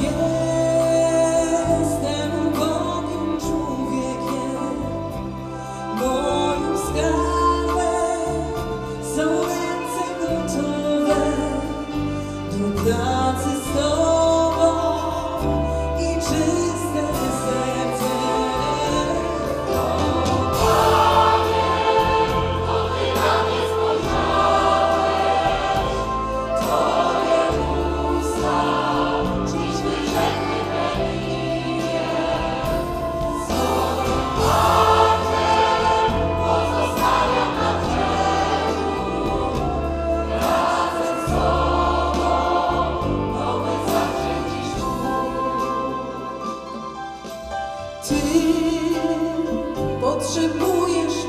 Yeah. Potrzebujesz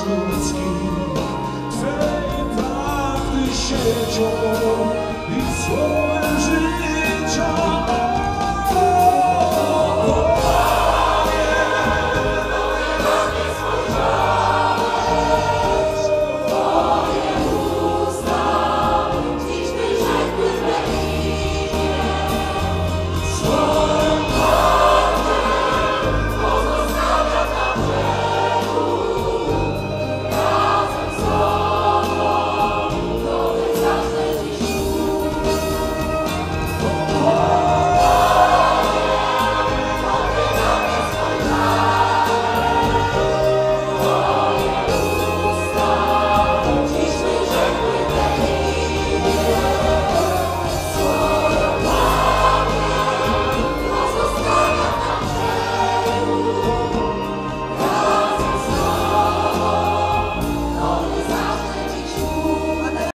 ludzkich Twej prawdy i słowem